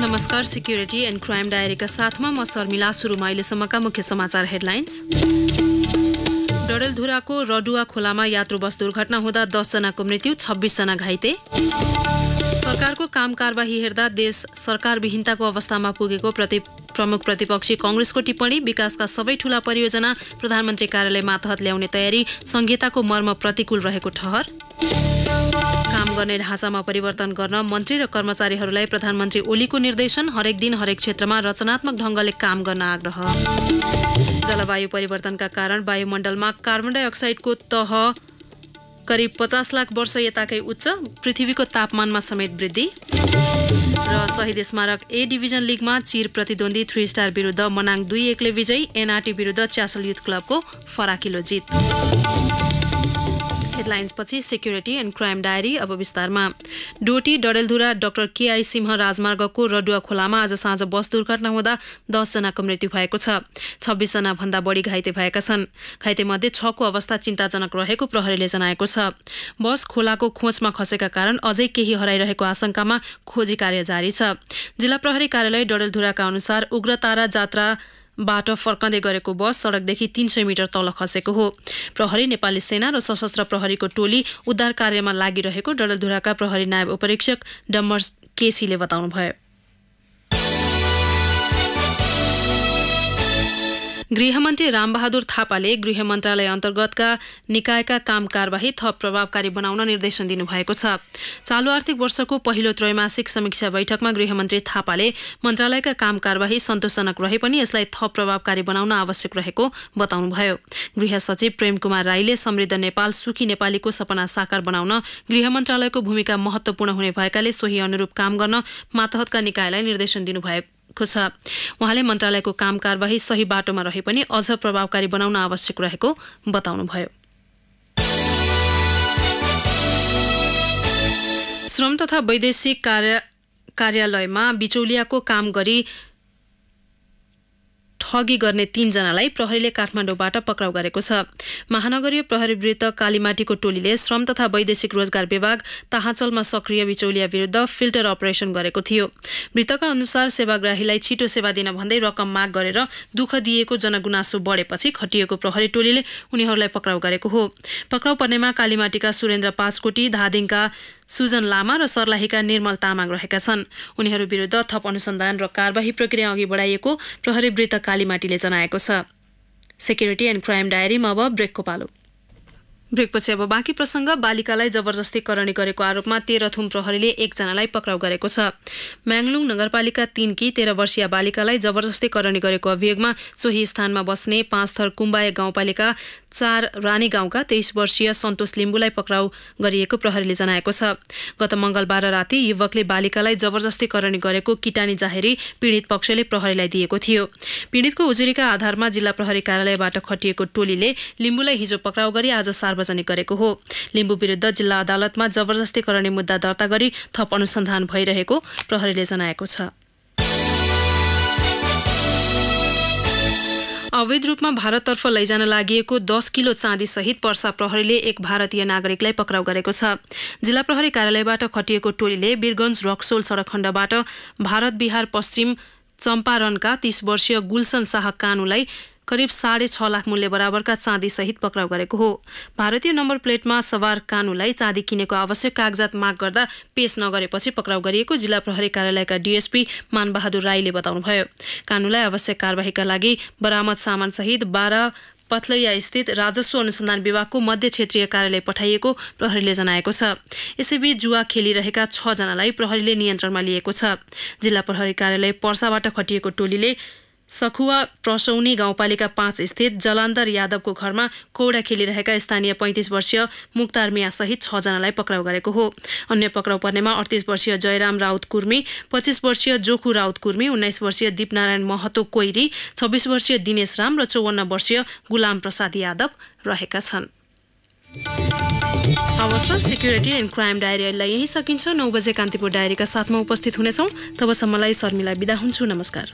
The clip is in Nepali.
नमस्कार सिक्युरिटी एन्ड क्राइम डायरीका साथमा म शर्मिला सुरुमा अहिलेसम्मका मुख्य समाचार हेडलाइन्स डडेलधुराको रडुवा खोलामा यात्रु बस दुर्घटना हुँदा दसजनाको मृत्यु छब्बिसजना घाइते। सरकारको काम कारवाही हेर्दा देश सरकारविहीनताको अवस्थामा पुगेको प्रति प्रमुख प्रतिपक्षी कङ्ग्रेसको टिप्पणी विकासका सबै ठूला परियोजना प्रधानमन्त्री कार्यालय मातहत ल्याउने तयारी संहिताको मर्म प्रतिकूल रहेको ठहर। गर्ने ढाँचामा परिवर्तन गर्न मन्त्री र कर्मचारीहरूलाई प्रधानमन्त्री ओलीको निर्देशन हरेक दिन हरेक क्षेत्रमा रचनात्मक ढङ्गले काम गर्न आग्रह। जलवायु परिवर्तनका कारण वायुमण्डलमा कार्बन डाइअक्साइडको तह करिब पचास लाख वर्ष यताकै उच्च पृथ्वीको तापमानमा समेत वृद्धि। र शहीद स्मारक ए डिभिजन लिगमा चिर प्रतिद्वन्दी थ्री स्टार विरुद्ध मनाङ दुई एकले विजयी एनआरटी विरुद्ध च्यासल युथ क्लबको फराकिलो जित। हेडलाइन्सपछि सेक्युरिटी एन्ड क्राइम डायरी अब विस्तारमा। Doti Dadeldhura doctor K I Singh राजमार्गको रडुवा खोलामा आज साँझ बस दुर्घटना हुँदा दसजनाको मृत्यु भएको छ। छब्बिसजना भन्दा बढी घाइते भएका छन्। घाइतेमध्ये छको अवस्था चिन्ताजनक रहेको प्रहरीले जनाएको छ। बस खोलाको खोचमा खसेका कारण अझै केही हराइरहेको आशंकामा खोजी कार्य जारी छ। जिल्ला प्रहरी कार्यालय डडेलधुराका अनुसार उग्रतारा जात्रा बाट फर्कँदै गरेको बस सडकदेखि तीन सय मिटर तल खसेको हो। प्रहरी नेपाली सेना र सशस्त्र प्रहरीको टोली उद्धार कार्यमा लागिरहेको डडेलधुराका प्रहरी नायब उपरीक्षक डम्बर केसीले बताउनुभयो। गृहमन्त्री रामबहादुर थापाले गृह मन्त्रालय अन्तर्गतका निकायका काम कारवाही थप प्रभावकारी बनाउन निर्देशन दिनुभएको छ। चालु आर्थिक वर्षको पहिलो त्रैमासिक समीक्षा बैठकमा गृहमन्त्री थापाले मन्त्रालयका काम कारवाही सन्तोषजनक रहे पनि यसलाई थप प्रभावकारी बनाउन आवश्यक रहेको बताउनुभयो। गृह सचिव प्रेम कुमार राईले समृद्ध नेपाल सुखी नेपालीको सपना साकार बनाउन गृह मन्त्रालयको भूमिका महत्वपूर्ण हुने भएकाले सोही अनुरूप काम गर्न मातहतका निकायलाई निर्देशन दिनुभएको भएको छ। उहाँले मन्त्रालयको काम कारवाही सही बाटोमा रहे पनि अझ प्रभावकारी बनाउन आवश्यक रहेको बताउनुभयो। श्रम तथा वैदेशिक कार्य कार्यालयमा बिचौलियाको काम गरी ठगी गर्ने तीनजनालाई प्रहरीले काठमाडौँबाट पक्राउ गरेको छ। महानगरीय प्रहरी वृत्त कालीमाटीको टोलीले श्रम तथा वैदेशिक रोजगार विभाग ताहाचलमा सक्रिय बिचौलिया विरुद्ध फिल्टर अपरेसन गरेको थियो। मृतकका अनुसार सेवाग्राहीलाई छिटो सेवा दिन भन्दै रकम माग गरेर दुःख दिएको जनगुनासो बढेपछि खटिएको प्रहरी टोलीले उनीहरूलाई पक्राउ गरेको हो। पक्राउ पर्नेमा कालीमाटीका सुरेन्द्र पाँचकोटी धादिङका सुजन लामा र सर्लाहीका निर्मल तामाङ रहेका छन्। उनीहरू विरुद्ध थप अनुसन्धान र कारवाही प्रक्रिया अघि बढाइएको प्रहरी वृत्त कालीमाटीले जनाएको छ। सेक्युरिटी एन्ड क्राइम डायरीमा अब ब्रेकको पालो। ब्रेकपछि अब बाँकी प्रसङ्ग बालिकालाई जबरजस्ती करणी गरेको आरोपमा तेह्रथुम प्रहरीले एकजनालाई पक्राउ गरेको छ। म्याङलुङ नगरपालिका तीनकी तेह्र वर्षीय बालिकालाई जबरजस्ती करणी गरेको अभियोगमा सोही स्थानमा बस्ने पाँचथर कुम्बाए गाउँपालिका चार रानी गाउँका तेइस वर्षीय सन्तोष लिम्बुलाई पक्राउ गरिएको प्रहरीले जनाएको छ। गत मङ्गलबार राति युवकले बालिकालाई जबरजस्ती करणी गरेको किटानी जाहेरी पीडित पक्षले प्रहरीलाई दिएको थियो। पीडितको उजुरीका आधारमा जिल्ला प्रहरी कार्यालयबाट खटिएको टोलीले लिम्बुलाई हिजो पक्राउ गरी आज सार्वजनिक गरेको हो। लिम्बु विरुद्ध जिल्ला अदालतमा जबरजस्ती करणी मुद्दा दर्ता गरी थप अनुसन्धान भइरहेको प्रहरीले जनाएको छ। अवैध रूपमा भारततर्फ लैजान लागि दस किलो चाँदी सहित पर्सा प्रहरीले एक भारतीय नागरिकलाई पक्राउ गरेको छ। जिल्ला प्रहरी कार्यालयबाट खटिएको टोलीले वीरगंज रक्सोल सडक खण्डबाट भारत बिहार पश्चिम चम्पारणका तीस वर्षीय गुलसन शाह कानुलाई करिब साढे छ लाख मूल्य बराबरका चाँदी सहित पक्राउ गरेको हो। भारतीय नम्बर प्लेटमा सवार कानुलाई चाँदी किनेको आवश्यक कागजात माग गर्दा पेश नगरेपछि पक्राउ गरिएको जिल्ला प्रहरी कार्यालयका डिएसपी मानबहादुर राईले बताउनुभयो। कानुलाई आवश्यक कारवाहीका लागि बरामद सामानसहित बाह्र पथलैया स्थित राजस्व अनुसन्धान विभागको मध्य क्षेत्रीय कार्यालय पठाइएको प्रहरीले जनाएको छ। यसैबीच जुवा खेलिरहेका छजनालाई प्रहरीले नियन्त्रणमा लिएको छ। जिल्ला प्रहरी कार्यालय पर्साबाट खटिएको टोलीले सखुवा प्रसौनी गाउँपालिका पाँच स्थित जलान्दर यादवको घरमा कौडा खेलिरहेका स्थानीय पैँतिस वर्षीय मुक्तार मिया सहित छजनालाई पक्राउ गरेको हो। अन्य पक्राउ पर्नेमा अडतिस वर्षीय जयराम राउत कुर्मी पच्चिस वर्षीय जोखु राउत कुर्मी उन्नाइस वर्षीय दिपनारायण महतो कोइरी छब्बिस वर्षीय दिनेश राम र चौवन्न वर्षीय गुलाम प्रसाद यादव रहेका छन्। अवस्था सिक्युरिटी एन्ड क्राइम डायरीलाई यही सकिन्छ। नौ बजे कान्तिपुर डायरीका साथमा उपस्थित हुनेछौँ। तबसम्मलाई शर्मिला बिदा हुन्छु। नमस्कार।